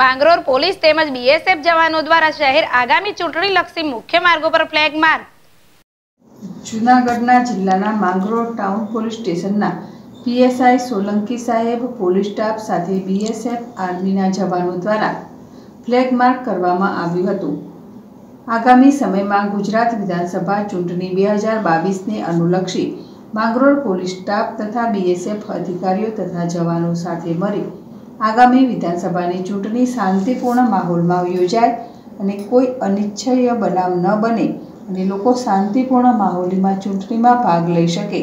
Mangrol police તેમજ BSF જવાનો દ્વારા શહેર આગામી ચૂંટણીલક્ષી મુખ્ય માર્ગો પર ફ્લેગ માર્ચ જૂનાગઢના જિલ્લાના માંગરોળ ટાઉન પોલીસ સ્ટેશનના પીએસઆઈ સોલંકી સાહેબ, પોલીસ સ્ટાફ સાથે બીએસએફ આર્મીના જવાનો દ્વારા ફ્લેગ માર્ક કરવામાં આવ્યું હતું. આગામી સમયમાં ગુજરાત વિધાનસભા ચૂંટણી બે હજાર બાવીસને અનુલક્ષી માંગરોળ પોલીસ સ્ટાફ તથા બીએસએફ અધિકારીઓ તથા જવાનો સાથે મળી આગામી વિધાનસભાની ચૂંટણી શાંતિપૂર્ણ માહોલમાં યોજાય અને કોઈ અનિચ્છનીય બનાવ ન બને અને લોકો શાંતિપૂર્ણ માહોલમાં ચૂંટણીમાં ભાગ લઈ શકે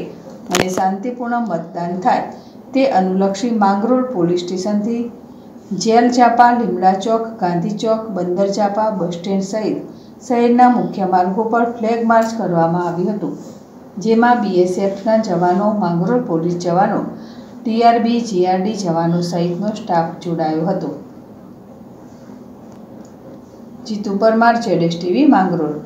અને શાંતિપૂર્ણ મતદાન થાય તે અનુલક્ષી માંગરોળ પોલીસ સ્ટેશનથી જેલ ચાપા, લીમડા ચોક, ગાંધી ચોક, બંદર ચાપા, બસ સ્ટેન્ડ સહિત શહેરના મુખ્ય માર્ગો પર ફ્લેગ માર્ચ કરવામાં આવ્યું હતું, જેમાં બીએસએફના જવાનો, માંગરોળ પોલીસ જવાનો ટીઆરબી, જીઆરડી જવાનો સહિતનો સ્ટાફ જોડાયો હતો. જીતુ પરમાર, જેડેશ ટીવી, માંગરોળ.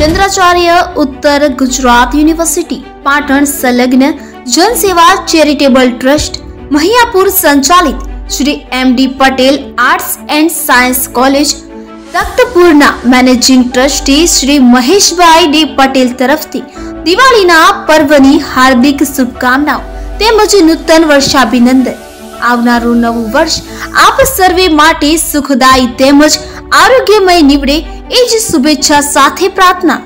ચંદ્રાચાર્ય, ઉત્તર ગુજરાત યુનિવર્સિટી, પાટણ સંલગ્ન જનસેવા ચેરિટેબલ ટ્રસ્ટ મહિયાપુર સંચાલિત Shri M D Patel arts and science college તખ્તપુરના managing trustee Shri Maheshbhai D Patel તરફથી દિવાળીના પર્વની હાર્દિક શુભકામનાઓ તેમજ નૂતન વર્ષાભિનંદન. આવનારું નવું વર્ષ આપ સર્વે માટે સુખદાયી તેમજ આરોગ્યમય નીવડે એ જ શુભેચ્છા સાથે પ્રાર્થના